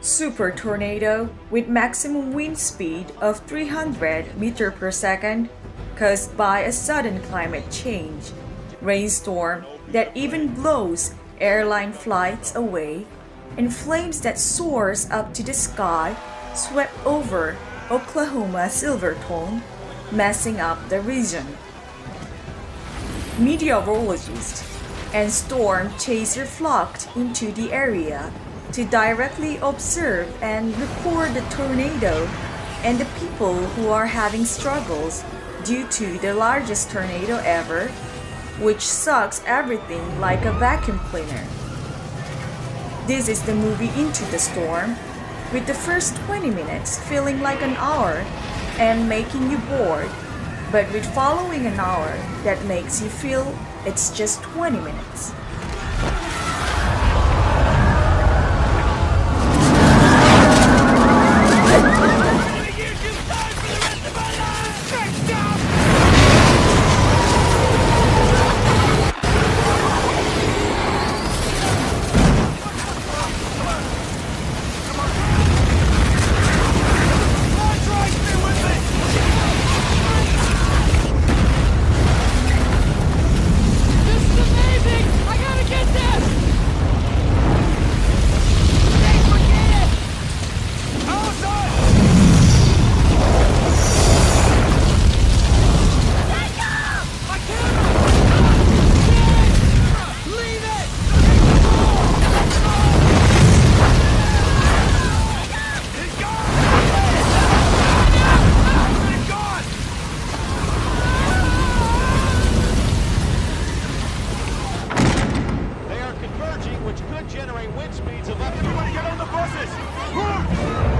Super tornado with maximum wind speed of 300 meter per second caused by a sudden climate change. Rainstorm that even blows airline flights away and flames that soars up to the sky swept over Oklahoma Silverton, messing up the region. Meteorologists and storm chaser flocked into the area to directly observe and record the tornado and the people who are having struggles due to the largest tornado ever, which sucks everything like a vacuum cleaner. This is the movie Into the Storm, with the first 20 minutes feeling like an hour and making you bored, but with following an hour that makes you feel it's just 20 minutes. Could generate wind speeds of up. Everybody get on the buses! Let's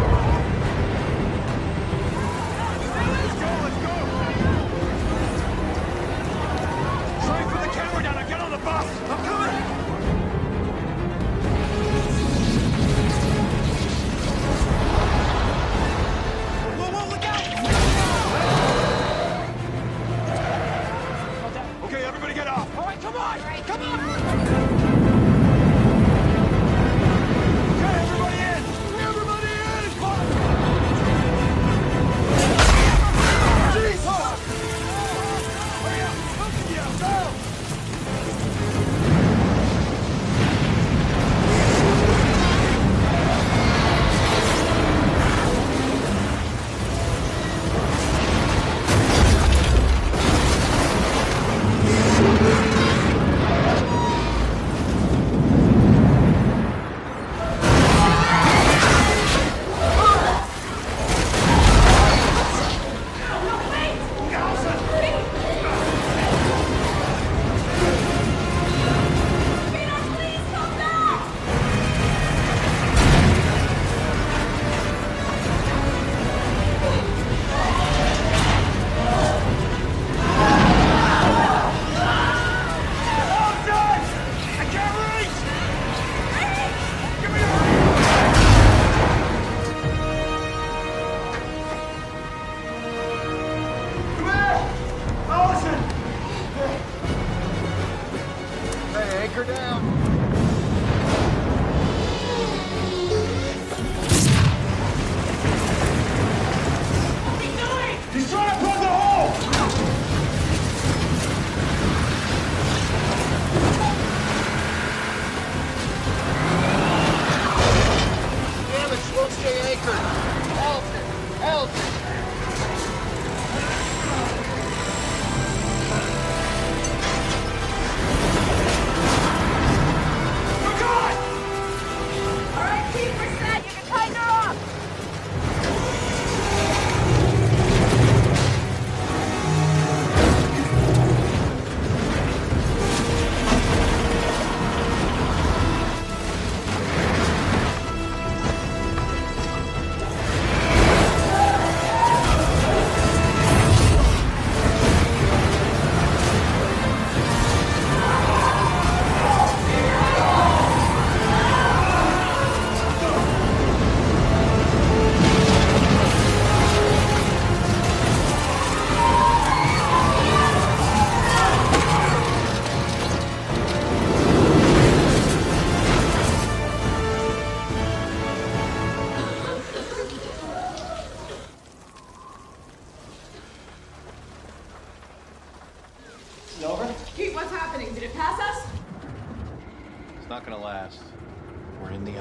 anchor down.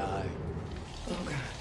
Eye. Oh god.